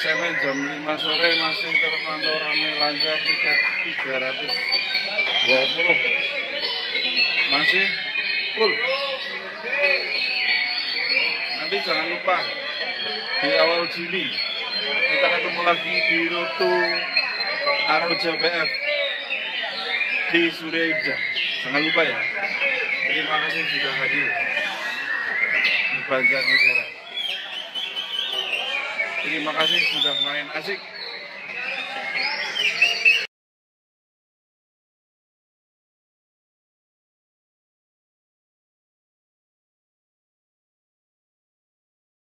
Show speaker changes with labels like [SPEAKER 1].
[SPEAKER 1] semen jam 5 sore masih terpantau ramai lancar tiket 320 masih full. Nanti jangan lupa di awal Juni kita ketemu lagi di Roto Aroja BF di Surya Ida jangan lupa ya. Terima kasih sudah hadir di Banjarnegara terima kasih sudah main. Asik